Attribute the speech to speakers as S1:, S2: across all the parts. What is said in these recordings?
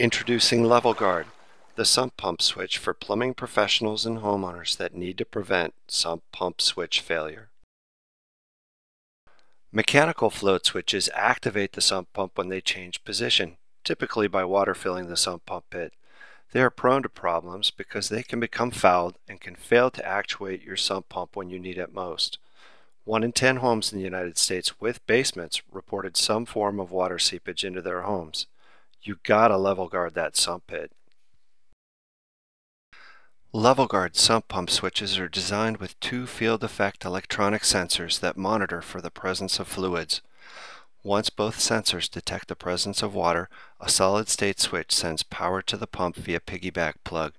S1: Introducing LevelGuard, the sump pump switch for plumbing professionals and homeowners that need to prevent sump pump switch failure. Mechanical float switches activate the sump pump when they change position, typically by water filling the sump pump pit. They are prone to problems because they can become fouled and can fail to actuate your sump pump when you need it most. One in ten homes in the United States with basements reported some form of water seepage into their homes you gotta level guard that sump pit. LevelGuard sump pump switches are designed with two field effect electronic sensors that monitor for the presence of fluids. Once both sensors detect the presence of water, a solid state switch sends power to the pump via piggyback plug.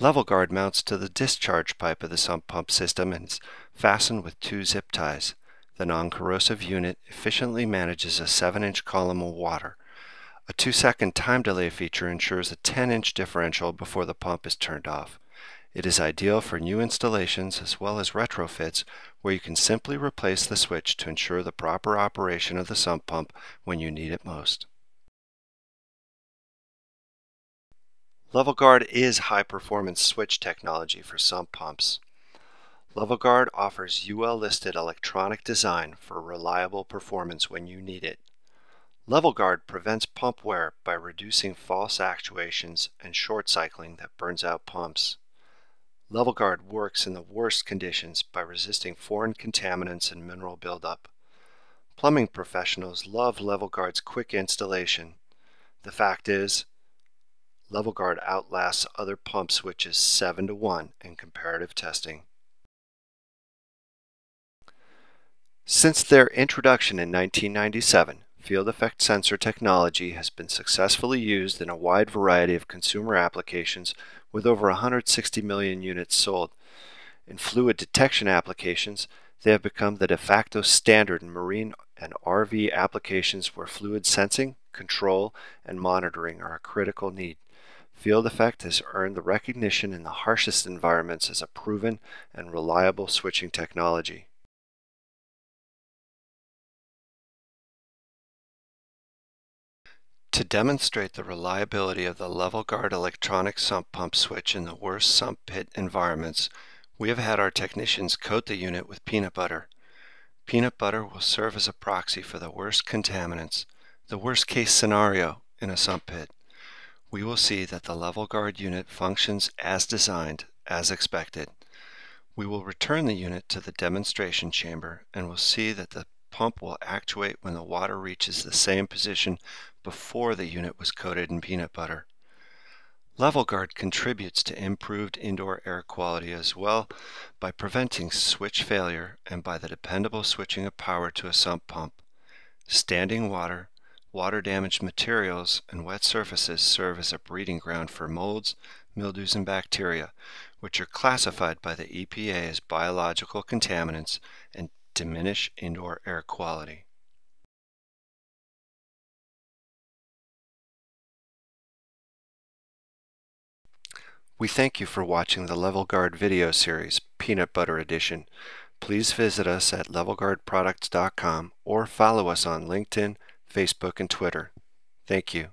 S1: LevelGuard mounts to the discharge pipe of the sump pump system and is fastened with two zip ties. The non-corrosive unit efficiently manages a 7-inch column of water. A 2 second time delay feature ensures a 10 inch differential before the pump is turned off. It is ideal for new installations as well as retrofits where you can simply replace the switch to ensure the proper operation of the sump pump when you need it most. LevelGuard is high performance switch technology for sump pumps. LevelGuard offers UL listed electronic design for reliable performance when you need it. LevelGuard prevents pump wear by reducing false actuations and short cycling that burns out pumps. LevelGuard works in the worst conditions by resisting foreign contaminants and mineral buildup. Plumbing professionals love LevelGuard's quick installation. The fact is, LevelGuard outlasts other pump switches 7 to 1 in comparative testing. Since their introduction in 1997, field effect sensor technology has been successfully used in a wide variety of consumer applications with over 160 million units sold. In fluid detection applications, they have become the de facto standard in marine and RV applications where fluid sensing, control, and monitoring are a critical need. Field Effect has earned the recognition in the harshest environments as a proven and reliable switching technology. To demonstrate the reliability of the LevelGuard electronic sump pump switch in the worst sump pit environments, we have had our technicians coat the unit with peanut butter. Peanut butter will serve as a proxy for the worst contaminants, the worst case scenario in a sump pit. We will see that the LevelGuard unit functions as designed, as expected. We will return the unit to the demonstration chamber and will see that the pump will actuate when the water reaches the same position before the unit was coated in peanut butter. LevelGuard contributes to improved indoor air quality as well by preventing switch failure and by the dependable switching of power to a sump pump. Standing water, water damaged materials, and wet surfaces serve as a breeding ground for molds, mildews, and bacteria, which are classified by the EPA as biological contaminants and diminish indoor air quality. We thank you for watching the LevelGuard video series, Peanut Butter Edition. Please visit us at levelguardproducts.com or follow us on LinkedIn, Facebook, and Twitter. Thank you.